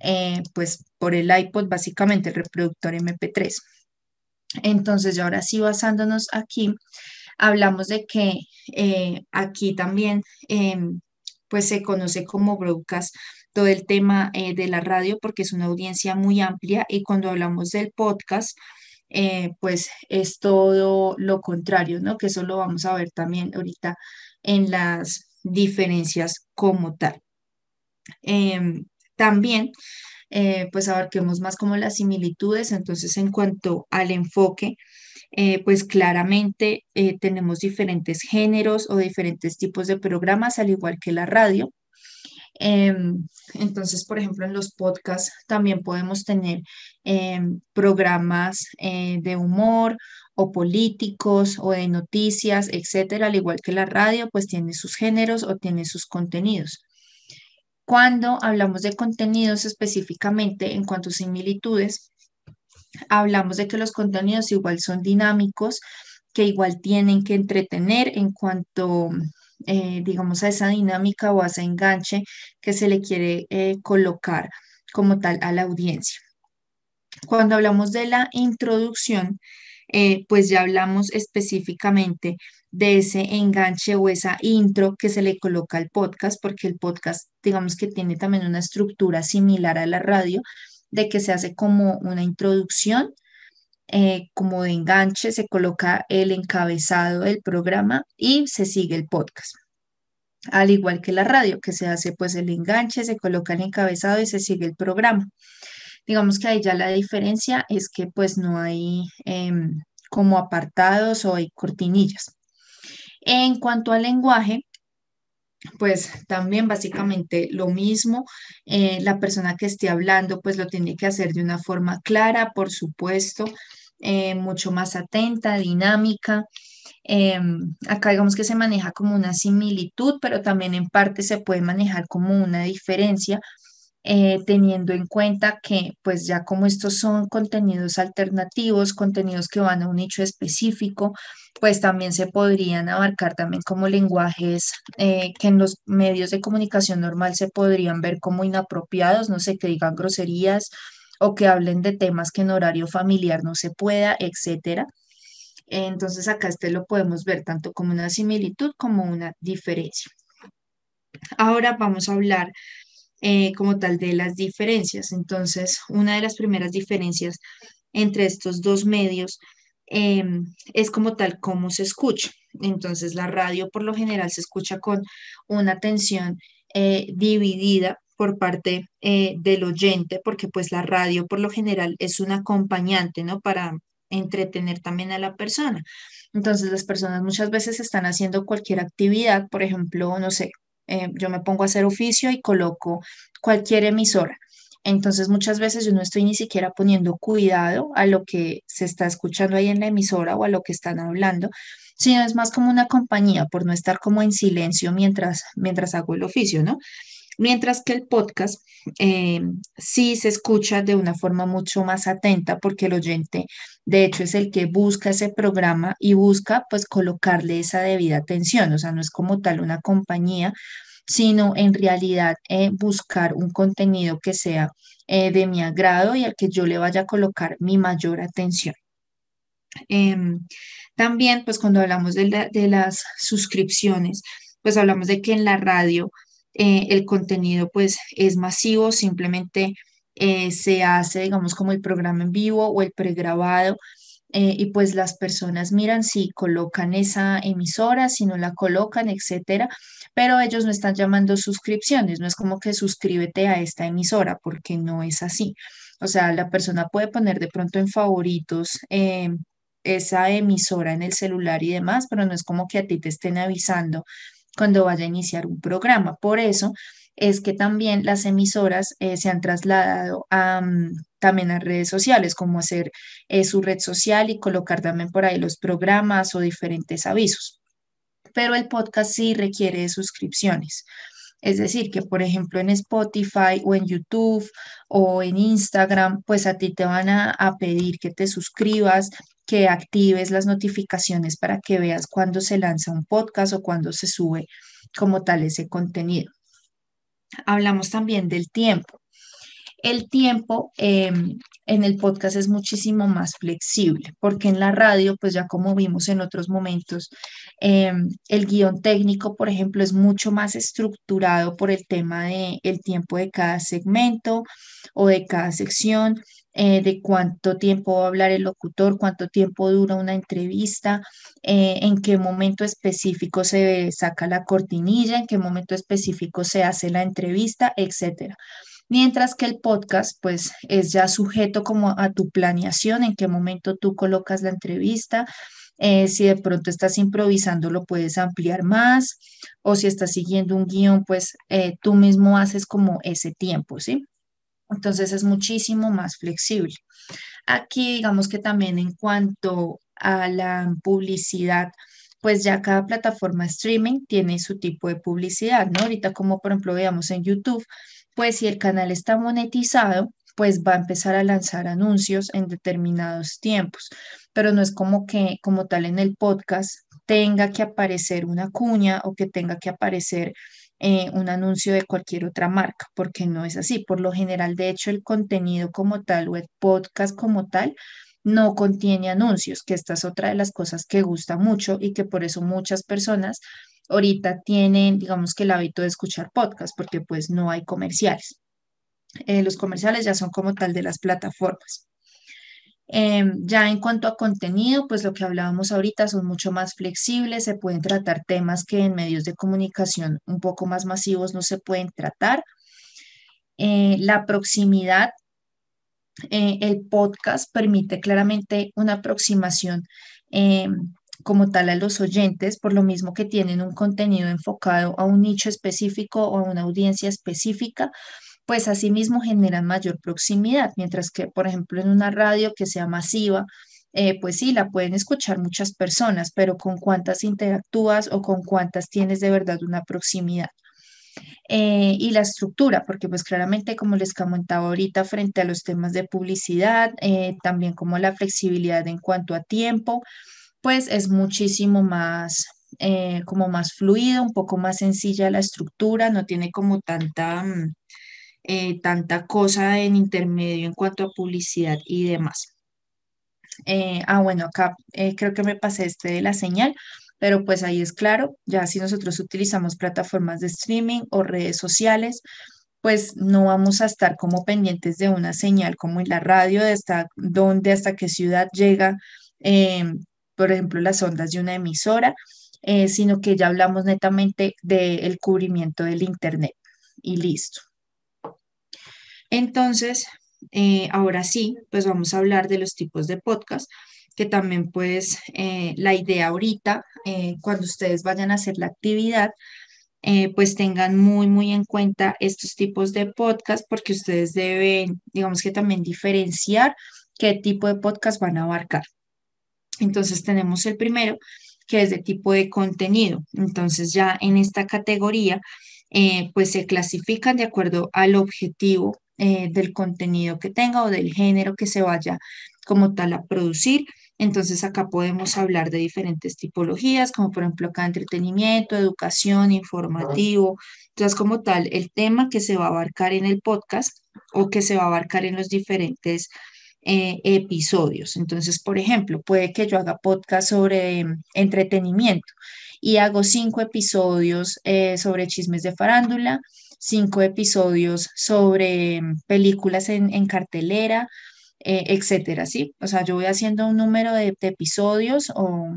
eh, pues por el iPod básicamente el reproductor MP3. Entonces, ahora sí basándonos aquí, hablamos de que eh, aquí también em, pues se conoce como broadcast todo el tema eh, de la radio porque es una audiencia muy amplia y cuando hablamos del podcast, pues es todo lo contrario, ¿no? Que eso lo vamos a ver también ahorita en las diferencias como tal. Em, también, eh, pues abarquemos más como las similitudes, entonces en cuanto al enfoque, pues claramente tenemos diferentes géneros o diferentes tipos de programas, al igual que la radio. Em, entonces, por ejemplo, en los podcasts también podemos tener em, programas eh, de humor o políticos o de noticias, etcétera, al igual que la radio, pues tiene sus géneros o tiene sus contenidos. Cuando hablamos de contenidos específicamente en cuanto a similitudes, hablamos de que los contenidos igual son dinámicos, que igual tienen que entretener en cuanto eh, digamos, a esa dinámica o a ese enganche que se le quiere eh, colocar como tal a la audiencia. Cuando hablamos de la introducción, eh, pues ya hablamos específicamente de ese enganche o esa intro que se le coloca al podcast, porque el podcast, digamos que tiene también una estructura similar a la radio, de que se hace como una introducción eh, como de enganche, se coloca el encabezado del programa y se sigue el podcast. Al igual que la radio, que se hace pues el enganche, se coloca el encabezado y se sigue el programa. Digamos que ahí ya la diferencia es que pues no hay em, como apartados o hay cortinillas. En cuanto al lenguaje, pues también básicamente lo mismo, eh, la persona que esté hablando pues lo tiene que hacer de una forma clara, por supuesto, eh, mucho más atenta, dinámica. Em, acá digamos que se maneja como una similitud, pero también en parte se puede manejar como una diferencia, eh, teniendo en cuenta que pues ya como estos son contenidos alternativos, contenidos que van a un nicho específico, pues también se podrían abarcar también como lenguajes eh, que en los medios de comunicación normal se podrían ver como inapropiados, no sé, que digan groserías o que hablen de temas que en horario familiar no se pueda, etcétera. Entonces acá este lo podemos ver tanto como una similitud como una diferencia. Ahora vamos a hablar eh, como tal de las diferencias. Entonces, una de las primeras diferencias entre estos dos medios em, es como tal cómo se escucha. Entonces, la radio por lo general se escucha con una atención eh, dividida por parte eh, del oyente, porque pues la radio por lo general es un acompañante, ¿no? Para entretener también a la persona. Entonces las personas muchas veces están haciendo cualquier actividad, por ejemplo, no sé, eh, yo me pongo a hacer oficio y coloco cualquier emisora. Entonces muchas veces yo no estoy ni siquiera poniendo cuidado a lo que se está escuchando ahí en la emisora o a lo que están hablando, sino es más como una compañía por no estar como en silencio mientras, mientras hago el oficio, ¿no? Mientras que el podcast eh, sí se escucha de una forma mucho más atenta porque el oyente, de hecho, es el que busca ese programa y busca pues colocarle esa debida atención. O sea, no es como tal una compañía, sino en realidad eh, buscar un contenido que sea eh, de mi agrado y al que yo le vaya a colocar mi mayor atención. Em, también, pues cuando hablamos de, de las suscripciones, pues hablamos de que en la radio eh, el contenido pues es masivo, simplemente eh, se hace, digamos, como el programa en vivo o el pregrabado. Eh, y pues las personas miran si colocan esa emisora, si no la colocan, etcétera, pero ellos no están llamando suscripciones, no es como que suscríbete a esta emisora, porque no es así. O sea, la persona puede poner de pronto en favoritos esa emisora en el celular y demás, pero no es como que a ti te estén avisando cuando vaya a iniciar un programa. Por eso es que también las emisoras eh, se han trasladado a, mm, también a redes sociales, como hacer eh, su red social y colocar también por ahí los programas o diferentes avisos. Pero el podcast sí requiere suscripciones. Es decir, que por ejemplo en Spotify o en YouTube o en Instagram, pues a ti te van a pedir que te suscribas, que actives las notificaciones para que veas cuando se lanza un podcast o cuando se sube como tal ese contenido. Hablamos también del tiempo. El tiempo em, en el podcast es muchísimo más flexible, porque en la radio, pues ya como vimos en otros momentos, em, el guion técnico, por ejemplo, es mucho más estructurado por el tema del el tiempo de cada segmento o de cada sección eh, de cuánto tiempo va a hablar el locutor, cuánto tiempo dura una entrevista, eh, en qué momento específico se saca la cortinilla, en qué momento específico se hace la entrevista, etcétera. Mientras que el podcast, pues, es ya sujeto como a tu planeación, en qué momento tú colocas la entrevista, eh, si de pronto estás improvisando, lo puedes ampliar más, o si estás siguiendo un guion, pues tú mismo haces como ese tiempo, ¿sí? Entonces es muchísimo más flexible. Aquí digamos que también en cuanto a la publicidad, pues ya cada plataforma streaming tiene su tipo de publicidad, ¿no? Ahorita como por ejemplo veamos en YouTube, pues si el canal está monetizado, pues va a empezar a lanzar anuncios en determinados tiempos, pero no es como que como tal en el podcast tenga que aparecer una cuña o que tenga que aparecer eh, un anuncio de cualquier otra marca, porque no es así. Por lo general, de hecho, el contenido como tal o el podcast como tal no contiene anuncios, que esta es otra de las cosas que gusta mucho y que por eso muchas personas ahorita tienen, digamos que el hábito de escuchar podcast, porque pues no hay comerciales. Eh, los comerciales ya son como tal de las plataformas. Em, ya en cuanto a contenido, pues lo que hablábamos ahorita son mucho más flexibles, se pueden tratar temas que en medios de comunicación un poco más masivos no se pueden tratar. Eh, la proximidad, eh, el podcast permite claramente una aproximación em, como tal a los oyentes, por lo mismo que tienen un contenido enfocado a un nicho específico o a una audiencia específica pues asimismo generan mayor proximidad, mientras que, por ejemplo, en una radio que sea masiva, eh, pues sí, la pueden escuchar muchas personas, pero con cuántas interactúas o con cuántas tienes de verdad una proximidad. Eh, y la estructura, porque pues claramente, como les comentaba ahorita, frente a los temas de publicidad, eh, también como la flexibilidad en cuanto a tiempo, pues es muchísimo más, como más fluido, un poco más sencilla la estructura, no tiene como tanta... Mm, eh, tanta cosa en intermedio en cuanto a publicidad y demás. Eh, ah, bueno, acá eh, creo que me pasé este de la señal, pero pues ahí es claro, ya si nosotros utilizamos plataformas de streaming o redes sociales, pues no vamos a estar como pendientes de una señal como en la radio, de hasta dónde, hasta qué ciudad llega, por ejemplo, las ondas de una emisora, sino que ya hablamos netamente del cubrimiento del Internet y listo. Entonces, eh, ahora sí, pues vamos a hablar de los tipos de podcast, que también pues eh, la idea ahorita, eh, cuando ustedes vayan a hacer la actividad, pues tengan muy, muy en cuenta estos tipos de podcast porque ustedes deben, digamos que también diferenciar qué tipo de podcast van a abarcar. Entonces tenemos el primero, que es de tipo de contenido. Entonces ya en esta categoría, pues se clasifican de acuerdo al objetivo eh, del contenido que tenga o del género que se vaya como tal a producir. Entonces acá podemos hablar de diferentes tipologías, como por ejemplo acá entretenimiento, educación, informativo. Entonces como tal, el tema que se va a abarcar en el podcast o que se va a abarcar en los diferentes eh, episodios. Entonces, por ejemplo, puede que yo haga podcast sobre mm, entretenimiento y hago cinco episodios eh, sobre chismes de farándula, cinco episodios sobre mm, películas en, cartelera, eh, etcétera, ¿sí? O sea, yo voy haciendo un número de, episodios o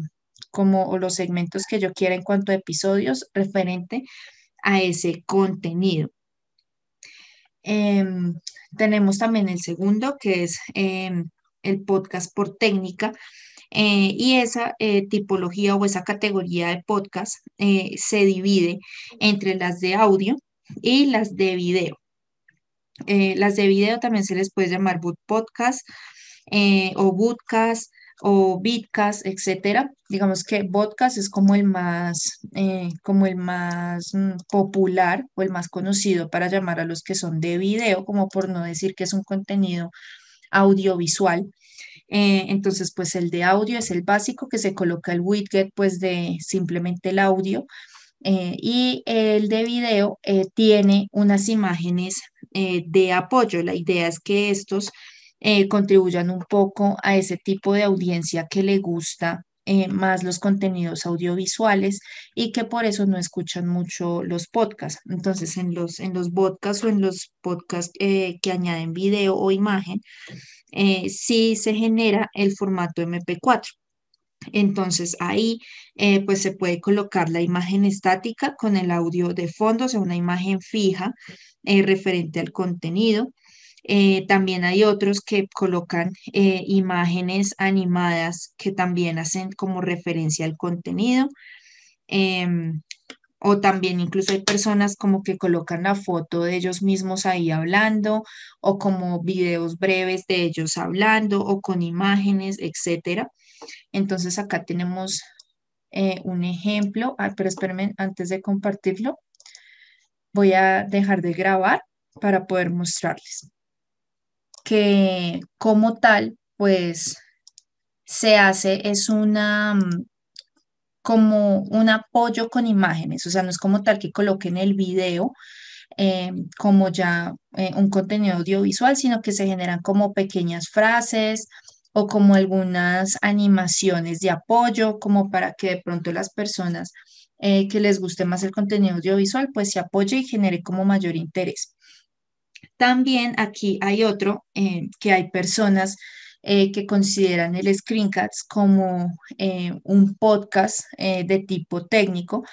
como los segmentos que yo quiera en cuanto a episodios referente a ese contenido. Em, tenemos también el segundo, que es em, el podcast por técnica. Eh, y esa eh, tipología o esa categoría de podcast eh, se divide entre las de audio y las de video. las de video también se les puede llamar podcast o bootcast o Bitcast, etcétera. Digamos que podcast es como el más, eh, como el más mm, popular o el más conocido para llamar a los que son de video, como por no decir que es un contenido audiovisual. Eh, entonces, pues el de audio es el básico que se coloca el widget, pues de simplemente el audio. Eh, y el de video tiene unas imágenes de apoyo. La idea es que estos eh, contribuyan un poco a ese tipo de audiencia que le gusta eh, más los contenidos audiovisuales y que por eso no escuchan mucho los podcasts. Entonces, en los, en los podcasts o en los podcasts eh, que añaden video o imagen, sí se genera el formato MP4. Entonces ahí pues se puede colocar la imagen estática con el audio de fondo, o sea, una imagen fija referente al contenido. Eh, también hay otros que colocan eh, imágenes animadas que también hacen como referencia al contenido. Em, o también incluso hay personas como que colocan la foto de ellos mismos ahí hablando o como videos breves de ellos hablando o con imágenes, etcétera. Entonces acá tenemos eh, un ejemplo, ah, pero espérenme antes de compartirlo. Voy a dejar de grabar para poder mostrarles que como tal, pues se hace, es una como un apoyo con imágenes, o sea, no es como tal que coloquen el video eh, como ya eh, un contenido audiovisual, sino que se generan como pequeñas frases o como algunas animaciones de apoyo, como para que de pronto las personas eh, que les guste más el contenido audiovisual, pues se apoye y genere como mayor interés. También aquí hay otro, eh, que hay personas eh, que consideran el Screencast como un podcast de tipo técnico,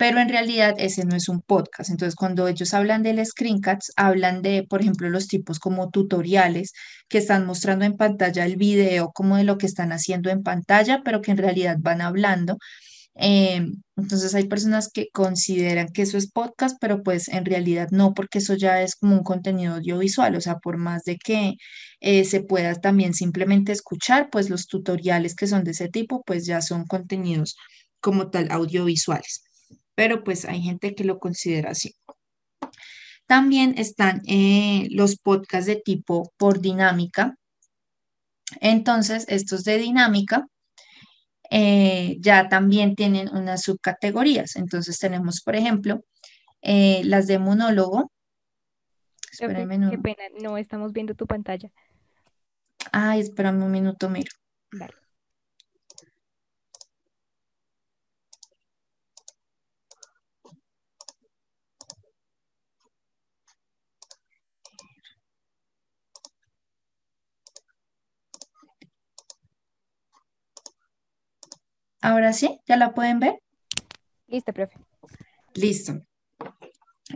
pero en realidad ese no es un podcast. Entonces, cuando ellos hablan del Screencast, hablan de, por ejemplo, los tipos como tutoriales que están mostrando en pantalla el video, como de lo que están haciendo en pantalla, pero que en realidad van hablando. Em, entonces hay personas que consideran que eso es podcast, pero pues en realidad no, porque eso ya es como un contenido audiovisual, o sea, por más de que eh, se pueda también simplemente escuchar, pues los tutoriales que son de ese tipo, pues ya son contenidos como tal audiovisuales, pero pues hay gente que lo considera así. También están eh, los podcasts de tipo por dinámica. Entonces, estos de dinámica eh, ya también tienen unas subcategorías. Entonces tenemos, por ejemplo, eh, las de monólogo. Espérame, qué pena, no estamos viendo tu pantalla. Ay, espérame un minuto, miro. Vale. Ahora sí, ¿ya la pueden ver? Listo, profe. Listo.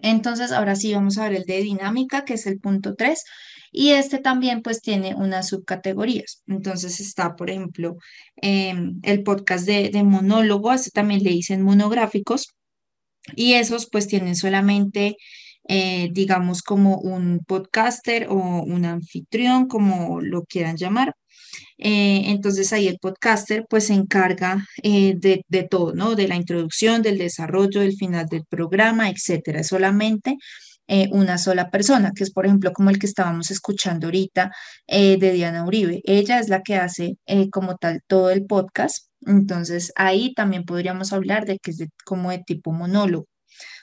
Entonces, ahora sí vamos a ver el de dinámica, que es el punto 3, y este también pues tiene unas subcategorías. Entonces está, por ejemplo, em, el podcast de, de monólogo, este también le dicen monográficos, Y esos pues tienen solamente, eh, digamos, como un podcaster o un anfitrión, como lo quieran llamar. Eh, entonces ahí el podcaster pues se encarga eh, de, todo, ¿no? De la introducción, del desarrollo, del final del programa, etcétera. Es solamente eh, una sola persona, que es por ejemplo como el que estábamos escuchando ahorita de Diana Uribe. Ella es la que hace como tal todo el podcast. Entonces ahí también podríamos hablar de que es como de tipo monólogo.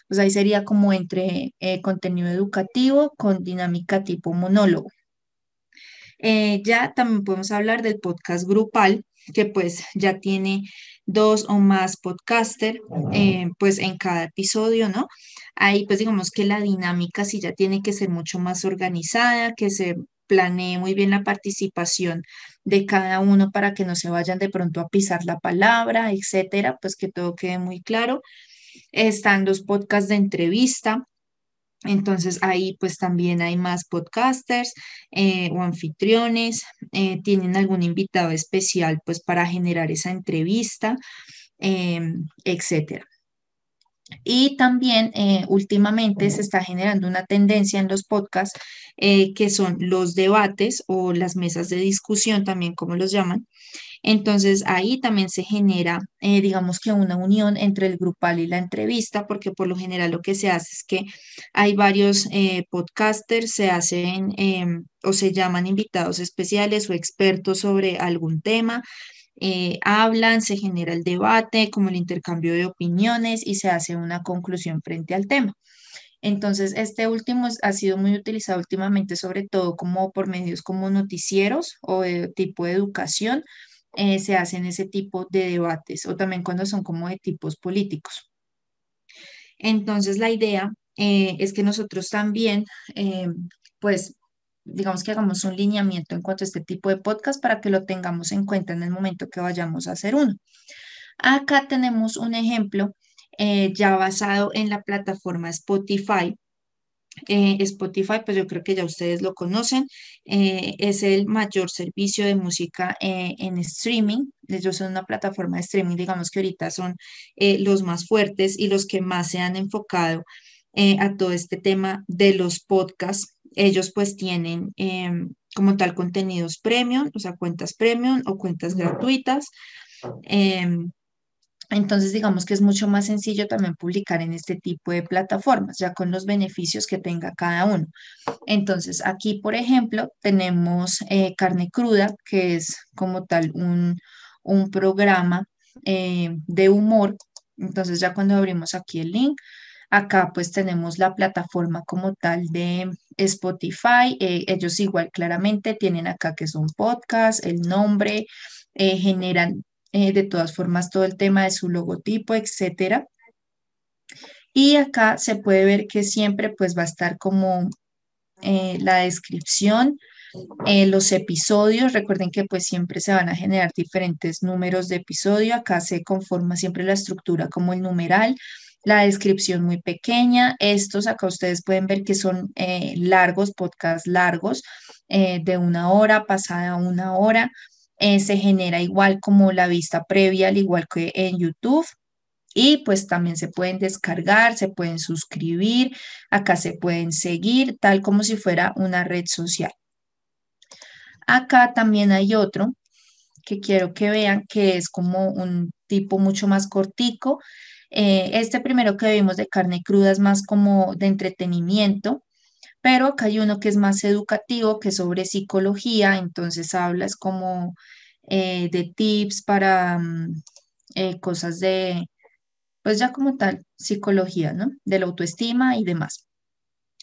Pues ahí sería como entre contenido educativo con dinámica tipo monólogo. Eh, ya también podemos hablar del podcast grupal, que pues ya tiene dos o más podcaster, eh, pues en cada episodio, ¿no? Ahí pues digamos que la dinámica sí ya tiene que ser mucho más organizada, que se planee muy bien la participación de cada uno para que no se vayan de pronto a pisar la palabra, etcétera, pues que todo quede muy claro. Están los podcasts de entrevista, entonces ahí pues también hay más podcasters eh, o anfitriones, eh, tienen algún invitado especial pues para generar esa entrevista, em, etcétera. Y también eh, últimamente se está generando una tendencia en los podcasts que son los debates o las mesas de discusión, también como los llaman, entonces ahí también se genera, eh, digamos que una unión entre el grupal y la entrevista, porque por lo general lo que se hace es que hay varios eh, podcasters, se hacen em, o se llaman invitados especiales o expertos sobre algún tema. Eh, hablan, se genera el debate, como el intercambio de opiniones y se hace una conclusión frente al tema. Entonces, este último ha sido muy utilizado últimamente, sobre todo como por medios como noticieros o tipo educación, eh, se hacen ese tipo de debates o también cuando son como de tipos políticos. Entonces, la idea eh, es que nosotros también, eh, pues, digamos que hagamos un lineamiento en cuanto a este tipo de podcast para que lo tengamos en cuenta en el momento que vayamos a hacer uno. Acá tenemos un ejemplo ya basado en la plataforma Spotify eh, Spotify, pues yo creo que ya ustedes lo conocen, eh, es el mayor servicio de música eh, en streaming. Ellos son una plataforma de streaming, digamos que ahorita son los más fuertes y los que más se han enfocado a todo este tema de los podcasts. Ellos pues tienen como tal contenidos premium, o sea, cuentas premium o cuentas gratuitas. Entonces, digamos que es mucho más sencillo también publicar en este tipo de plataformas, ya con los beneficios que tenga cada uno. Entonces, aquí, por ejemplo, tenemos eh, Carne Cruda, que es como tal un, programa eh, de humor. Entonces, ya cuando abrimos aquí el link, acá pues tenemos la plataforma como tal de Spotify. Eh, ellos igual claramente tienen acá que es un podcast, el nombre, generan eh, de todas formas todo el tema de su logotipo, etcétera. Y acá se puede ver que siempre pues va a estar como eh, la descripción, eh, los episodios, recuerden que pues siempre se van a generar diferentes números de episodio, acá se conforma siempre la estructura como el numeral, la descripción muy pequeña, estos acá ustedes pueden ver que son largos, podcasts largos, de una hora, pasada una hora, eh, se genera igual como la vista previa, al igual que en YouTube. Y pues también se pueden descargar, se pueden suscribir, acá se pueden seguir, tal como si fuera una red social. Acá también hay otro que quiero que vean que es como un tipo mucho más cortico. Eh, este primero que vimos de carne cruda es más como de entretenimiento pero acá hay uno que es más educativo, que es sobre psicología, entonces hablas como eh, de tips para mm, eh, cosas de, pues ya como tal, psicología, ¿no? De la autoestima y demás.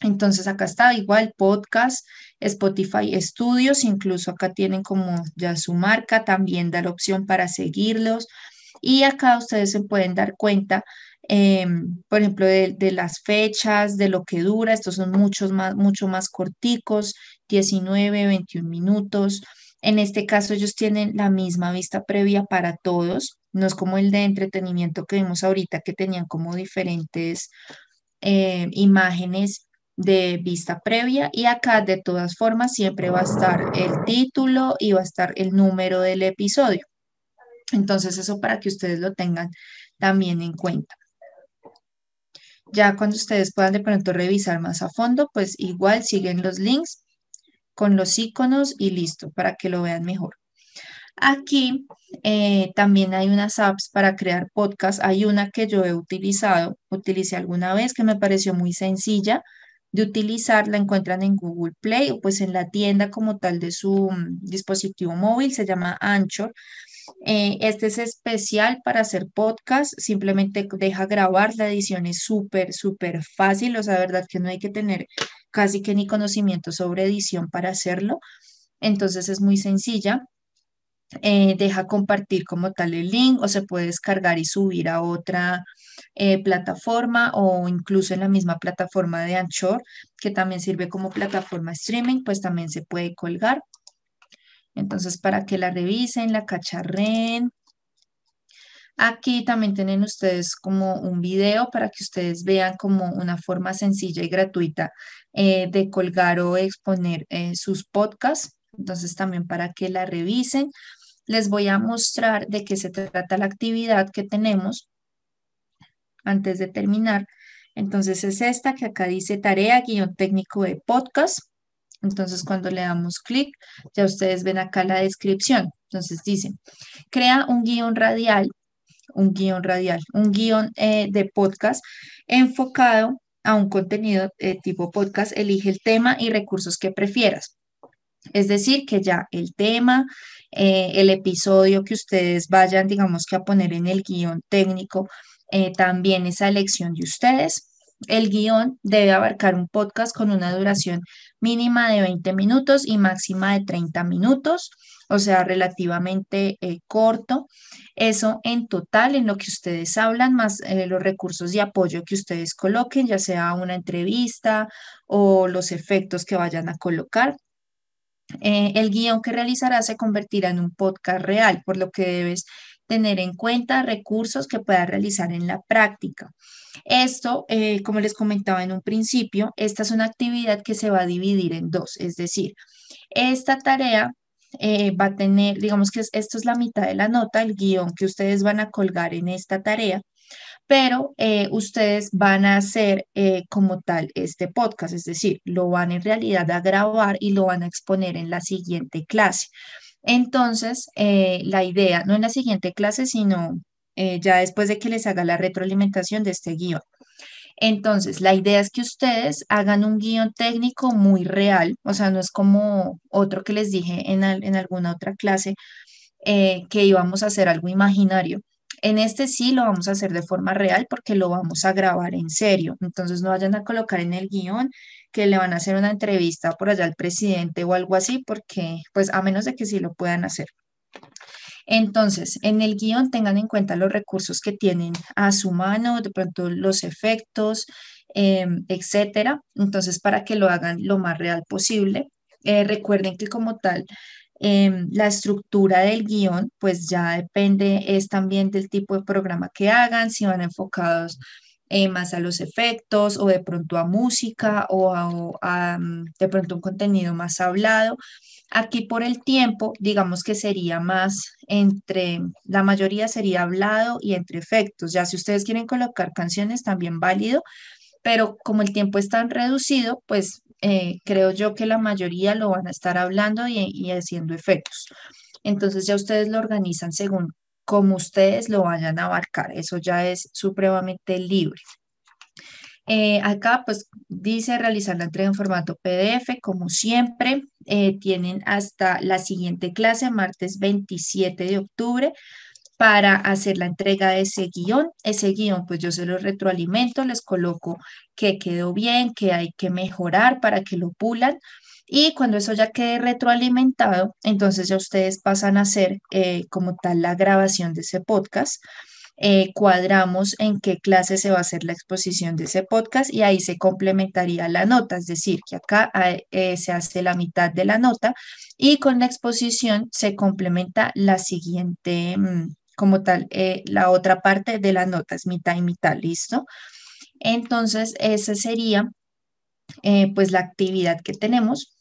Entonces acá está igual podcast, Spotify Estudios, incluso acá tienen como ya su marca, también da la opción para seguirlos. Y acá ustedes se pueden dar cuenta Em, por ejemplo, de, las fechas, de lo que dura, estos son muchos más, mucho más corticos, 19, 21 minutos. En este caso, ellos tienen la misma vista previa para todos, no es como el de entretenimiento que vimos ahorita, que tenían como diferentes eh, imágenes de vista previa y acá de todas formas siempre va a estar el título y va a estar el número del episodio. Entonces eso para que ustedes lo tengan también en cuenta. Ya cuando ustedes puedan de pronto revisar más a fondo, pues igual siguen los links con los iconos y listo, para que lo vean mejor. Aquí eh, también hay unas apps para crear podcast. Hay una que yo he utilizado, utilicé alguna vez que me pareció muy sencilla de utilizar. La encuentran en Google Play o pues en la tienda como tal de su mm, dispositivo móvil. Se llama Anchor. Eh, este es especial para hacer podcast, simplemente deja grabar, la edición es súper, súper fácil, o sea, verdad que no hay que tener casi que ni conocimiento sobre edición para hacerlo, entonces es muy sencilla. Eh, deja compartir como tal el link o se puede descargar y subir a otra eh, plataforma o incluso en la misma plataforma de Anchor, que también sirve como plataforma streaming, pues también se puede colgar. Entonces, para que la revisen, la cacharren. Aquí también tienen ustedes como un video para que ustedes vean como una forma sencilla y gratuita eh, de colgar o exponer eh, sus podcasts. Entonces, también para que la revisen, les voy a mostrar de qué se trata la actividad que tenemos antes de terminar. Entonces, es esta que acá dice tarea guion técnico de podcast. Entonces, cuando le damos clic, ya ustedes ven acá la descripción. Entonces, dice, crea un guion radial, un guion radial, un guion eh, de podcast enfocado a un contenido eh, tipo podcast. Elige el tema y recursos que prefieras. Es decir, que ya el tema, eh, el episodio que ustedes vayan, digamos que a poner en el guion técnico, también esa elección de ustedes. El guion debe abarcar un podcast con una duración mínima de 20 minutos y máxima de 30 minutos, o sea, relativamente eh, corto. Eso en total, en lo que ustedes hablan, más eh, los recursos de apoyo que ustedes coloquen, ya sea una entrevista o los efectos que vayan a colocar. Eh, el guion que realizará se convertirá en un podcast real, por lo que debes tener en cuenta recursos que puedas realizar en la práctica. Esto, eh, como les comentaba en un principio, esta es una actividad que se va a dividir en dos, es decir, esta tarea eh, va a tener, digamos que esto es la mitad de la nota, el guion que ustedes van a colgar en esta tarea, pero eh, ustedes van a hacer como tal este podcast, es decir, lo van en realidad a grabar y lo van a exponer en la siguiente clase. Entonces, la idea, no en la siguiente clase, sino eh, ya después de que les haga la retroalimentación de este guion. Entonces, la idea es que ustedes hagan un guion técnico muy real, o sea, no es como otro que les dije en, alguna otra clase, eh, que íbamos a hacer algo imaginario. En este sí lo vamos a hacer de forma real porque lo vamos a grabar en serio. Entonces no vayan a colocar en el guion que le van a hacer una entrevista por allá al presidente o algo así, porque pues a menos de que sí lo puedan hacer. Entonces, en el guion tengan en cuenta los recursos que tienen a su mano, de pronto los efectos, em, etcétera. Entonces, para que lo hagan lo más real posible. Eh, recuerden que como tal, em, la estructura del guion, pues ya depende, es también del tipo de programa que hagan, si van enfocados eh, más a los efectos o de pronto a música o a, mm, de pronto un contenido más hablado. Aquí por el tiempo, digamos que sería más entre, la mayoría sería hablado y entre efectos. Ya si ustedes quieren colocar canciones, también válido, pero como el tiempo es tan reducido, pues eh, creo yo que la mayoría lo van a estar hablando y haciendo efectos. Entonces ya ustedes lo organizan según como ustedes lo vayan a abarcar. Eso ya es supremamente libre. Eh, acá pues dice realizar la entrega en formato PDF, como siempre, eh, tienen hasta la siguiente clase, martes 27 de octubre, para hacer la entrega de ese guion. Ese guion pues yo se lo retroalimento, les coloco que quedó bien, que hay que mejorar para que lo pulan. Y cuando eso ya quede retroalimentado, entonces ya ustedes pasan a hacer eh, como tal la grabación de ese podcast. Eh, cuadramos en qué clase se va a hacer la exposición de ese podcast y ahí se complementaría la nota, es decir, que acá eh, se hace la mitad de la nota y con la exposición se complementa la siguiente, mm, como tal, la otra parte de la nota, es mitad y mitad, ¿listo? Entonces, esa sería pues la actividad que tenemos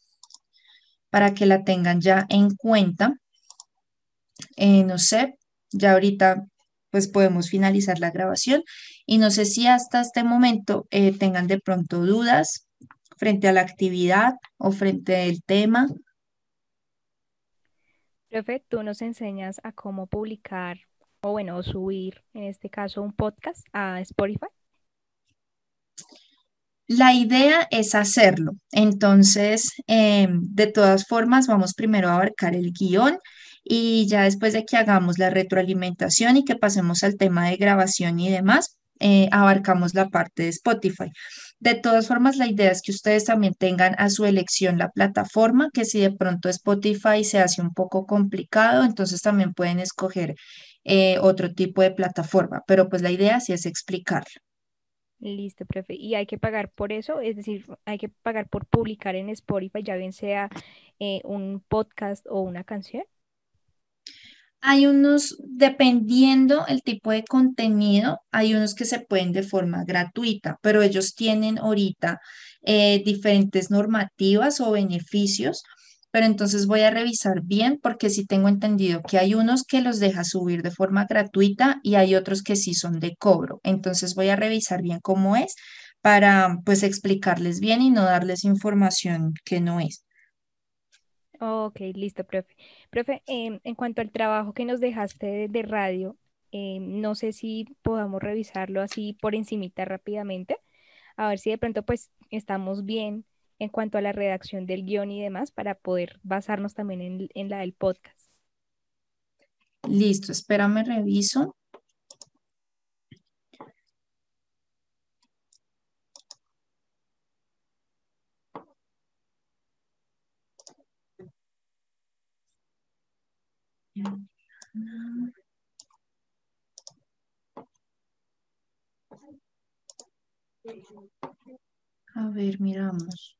para que la tengan ya en cuenta. Eh, no sé, ya ahorita pues podemos finalizar la grabación. Y no sé si hasta este momento eh, tengan de pronto dudas frente a la actividad o frente al tema. Profe, tú nos enseñas a cómo publicar o bueno, subir, en este caso, un podcast a Spotify. La idea es hacerlo. Entonces, em, de todas formas, vamos primero a abarcar el guion y ya después de que hagamos la retroalimentación y que pasemos al tema de grabación y demás, eh, abarcamos la parte de Spotify. De todas formas, la idea es que ustedes también tengan a su elección la plataforma, que si de pronto Spotify se hace un poco complicado, entonces también pueden escoger eh, otro tipo de plataforma, pero pues la idea sí es explicarlo. Listo, profe. ¿Y hay que pagar por eso? Es decir, hay que pagar por publicar en Spotify, ya bien sea eh, un podcast o una canción. Hay unos, dependiendo el tipo de contenido, hay unos que se pueden de forma gratuita, pero ellos tienen ahorita eh, diferentes normativas o beneficios, pero entonces voy a revisar bien porque sí tengo entendido que hay unos que los deja subir de forma gratuita y hay otros que sí son de cobro. Entonces voy a revisar bien cómo es para pues explicarles bien y no darles información que no es. Ok, listo, profe. Profe, em, en cuanto al trabajo que nos dejaste de, radio, em, no sé si podamos revisarlo así por encimita rápidamente, a ver si de pronto pues estamos bien en cuanto a la redacción del guion y demás para poder basarnos también en, en la del podcast. Listo, espérame, reviso. A ver, miramos.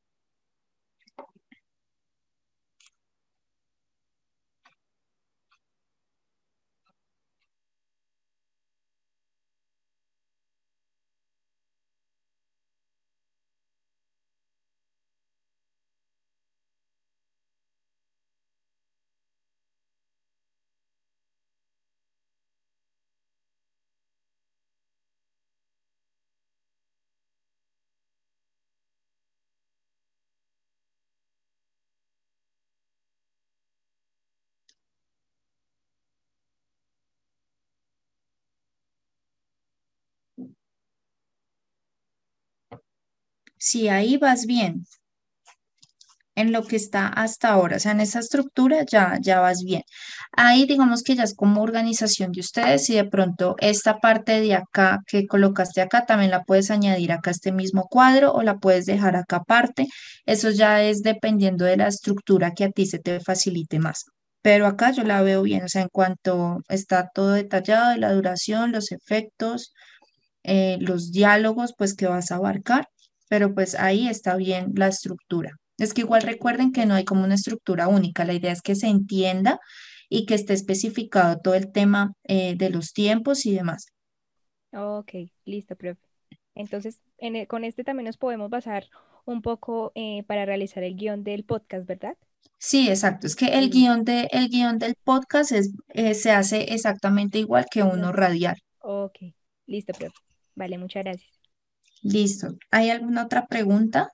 Si ahí vas bien, en lo que está hasta ahora, o sea, en esa estructura ya, ya vas bien. Ahí digamos que ya es como organización de ustedes y de pronto esta parte de acá que colocaste acá también la puedes añadir acá a este mismo cuadro o la puedes dejar acá aparte. Eso ya es dependiendo de la estructura que a ti se te facilite más. Pero acá yo la veo bien, o sea, en cuanto está todo detallado de la duración, los efectos, eh, los diálogos, pues que vas a abarcar pero pues ahí está bien la estructura. Es que igual recuerden que no hay como una estructura única, la idea es que se entienda y que esté especificado todo el tema eh, de los tiempos y demás. Ok, listo, profe. Entonces, e, con este también nos podemos basar un poco eh, para realizar el guion del podcast, ¿verdad? Sí, exacto. Es que el guion, de, el guion del podcast es, eh, se hace exactamente igual que uno radial. Ok, listo, profe. Vale, muchas gracias. Listo. ¿Hay alguna otra pregunta?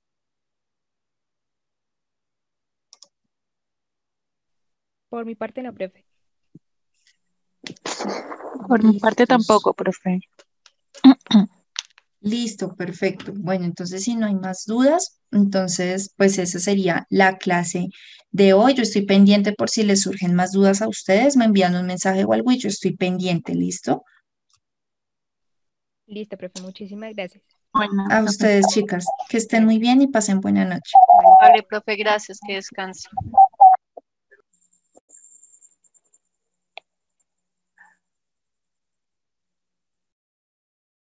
Por mi parte no, profe. Por mi parte tampoco, profe. Listo, perfecto. Bueno, entonces si no hay más dudas, entonces pues esa sería la clase de hoy. Yo estoy pendiente por si les surgen más dudas a ustedes, me envían un mensaje o algo y yo estoy pendiente, ¿listo? Listo, profe, muchísimas gracias. A ustedes, chicas, que estén muy bien y pasen buena noche. Vale, profe, gracias, que descansen.